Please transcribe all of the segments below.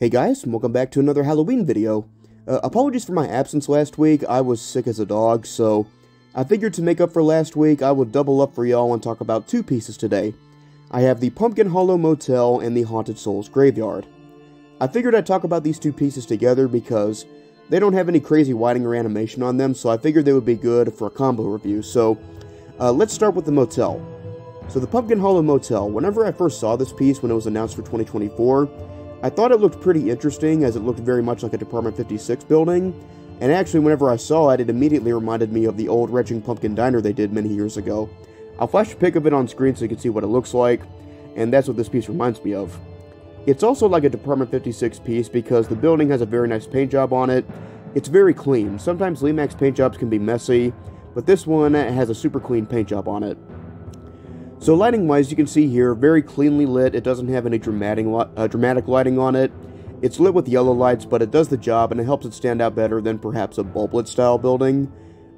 Hey guys, welcome back to another Halloween video. Uh, apologies for my absence last week, I was sick as a dog, so I figured to make up for last week, I would double up for y'all and talk about two pieces today. I have the Pumpkin Hollow Motel and the Haunted Souls Graveyard. I figured I'd talk about these two pieces together because they don't have any crazy lighting or animation on them, so I figured they would be good for a combo review. So, uh, let's start with the motel. So the Pumpkin Hollow Motel, whenever I first saw this piece when it was announced for 2024, I thought it looked pretty interesting as it looked very much like a Department 56 building, and actually whenever I saw it, it immediately reminded me of the old Retching Pumpkin Diner they did many years ago. I'll flash a pic of it on screen so you can see what it looks like, and that's what this piece reminds me of. It's also like a Department 56 piece because the building has a very nice paint job on it. It's very clean. Sometimes Lemax paint jobs can be messy, but this one has a super clean paint job on it. So lighting wise, you can see here, very cleanly lit. It doesn't have any dramatic, uh, dramatic lighting on it. It's lit with yellow lights, but it does the job and it helps it stand out better than perhaps a bulb-lit style building.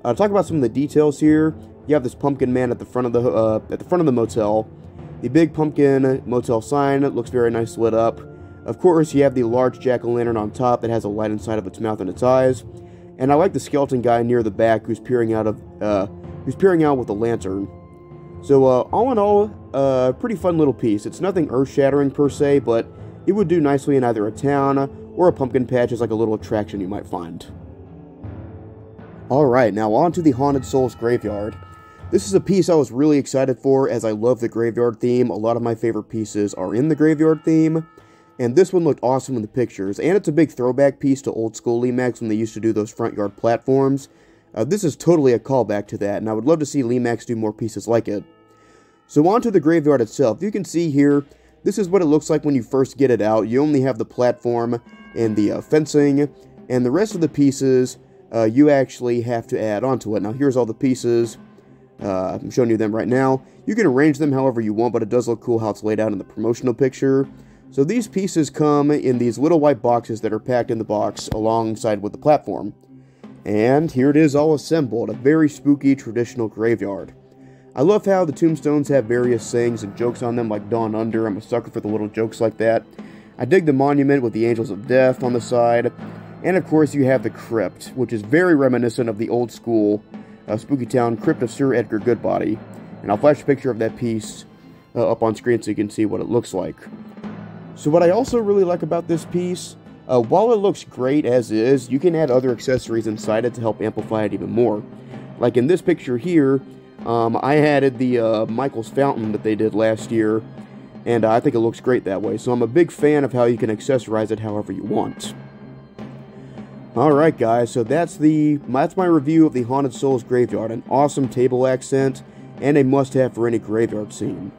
Uh, talk about some of the details here. You have this pumpkin man at the front of the uh, at the front of the motel. The big pumpkin motel sign looks very nice lit up. Of course, you have the large jack-o'-lantern on top that has a light inside of its mouth and its eyes. And I like the skeleton guy near the back who's peering out of uh, who's peering out with a lantern. So, uh, all in all, a uh, pretty fun little piece. It's nothing earth-shattering per se, but it would do nicely in either a town or a pumpkin patch as like a little attraction you might find. Alright, now on to the Haunted Souls Graveyard. This is a piece I was really excited for as I love the graveyard theme. A lot of my favorite pieces are in the graveyard theme. And this one looked awesome in the pictures. And it's a big throwback piece to old school Lemax when they used to do those front yard platforms. Uh, this is totally a callback to that, and I would love to see Lemax do more pieces like it. So on to the graveyard itself. You can see here, this is what it looks like when you first get it out. You only have the platform and the uh, fencing, and the rest of the pieces uh, you actually have to add onto it. Now here's all the pieces. Uh, I'm showing you them right now. You can arrange them however you want, but it does look cool how it's laid out in the promotional picture. So these pieces come in these little white boxes that are packed in the box alongside with the platform. And here it is all assembled, a very spooky traditional graveyard. I love how the tombstones have various sayings and jokes on them like Dawn Under, I'm a sucker for the little jokes like that. I dig the monument with the Angels of Death on the side. And of course you have the crypt, which is very reminiscent of the old school uh, Spooky Town Crypt of Sir Edgar Goodbody. And I'll flash a picture of that piece uh, up on screen so you can see what it looks like. So what I also really like about this piece uh, while it looks great as is, you can add other accessories inside it to help amplify it even more. Like in this picture here, um, I added the uh, Michael's Fountain that they did last year, and I think it looks great that way. So I'm a big fan of how you can accessorize it however you want. Alright guys, so that's the that's my review of the Haunted Souls Graveyard. An awesome table accent, and a must-have for any graveyard scene.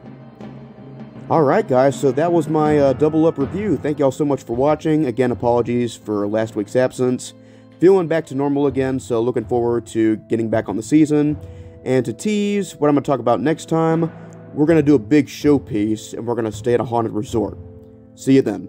Alright guys, so that was my uh, double up review. Thank y'all so much for watching. Again, apologies for last week's absence. Feeling back to normal again, so looking forward to getting back on the season. And to tease what I'm going to talk about next time, we're going to do a big showpiece and we're going to stay at a haunted resort. See you then.